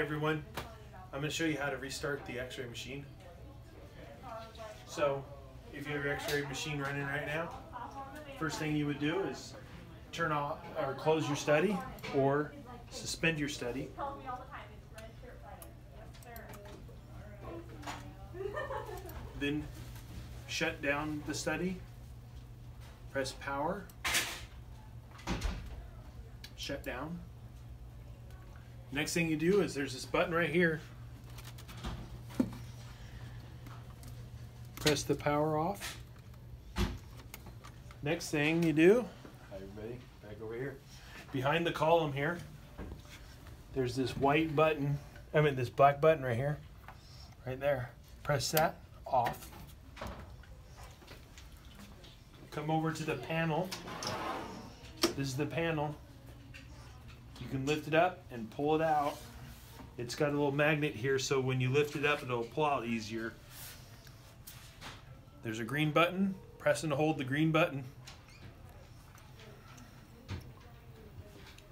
everyone, I'm going to show you how to restart the x-ray machine. So, if you have your x-ray machine running right now, first thing you would do is turn off or close your study or suspend your study. Then shut down the study, press power, shut down. Next thing you do is there's this button right here. Press the power off. Next thing you do, hi everybody, back over here. Behind the column here, there's this white button, I mean this black button right here, right there. Press that off. Come over to the panel. This is the panel. You can lift it up and pull it out. It's got a little magnet here, so when you lift it up, it'll pull out easier. There's a green button. Press and hold the green button.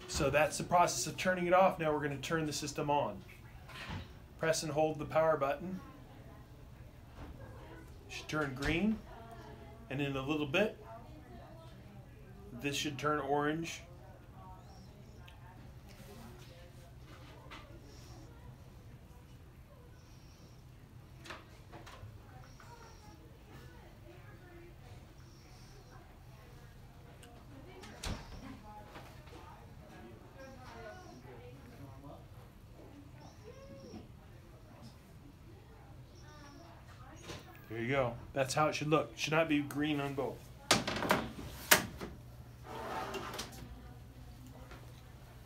So that's the process of turning it off. Now we're going to turn the system on. Press and hold the power button. Should turn green. And in a little bit, this should turn orange There you go. That's how it should look. It should not be green on both.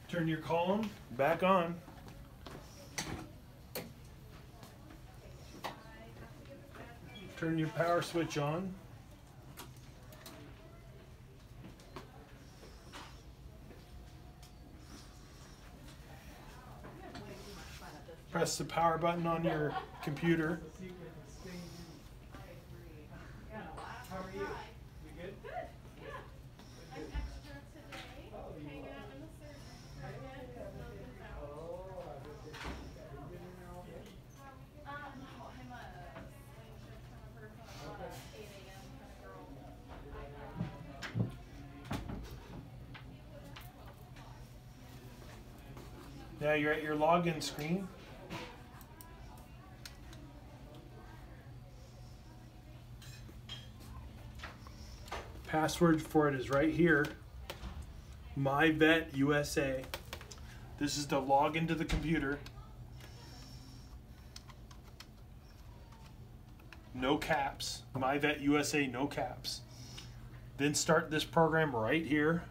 Turn your column back on. Turn your power switch on. Press the power button on your computer. Now you're at your login screen. Password for it is right here. MyVet USA. This is to log into the computer. No caps. MyVet USA, no caps. Then start this program right here.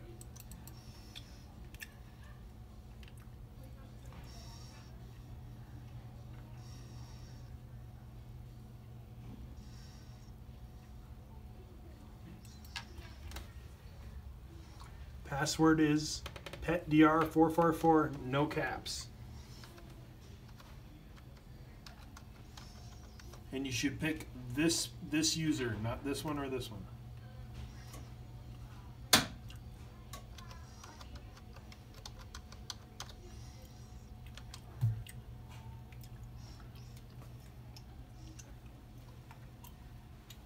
Password is petdr444, no caps. And you should pick this this user, not this one or this one.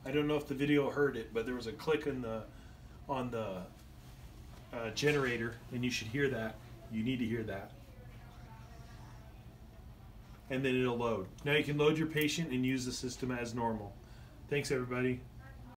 I don't know if the video heard it, but there was a click in the on the uh, generator, and you should hear that. You need to hear that. And then it'll load. Now you can load your patient and use the system as normal. Thanks, everybody.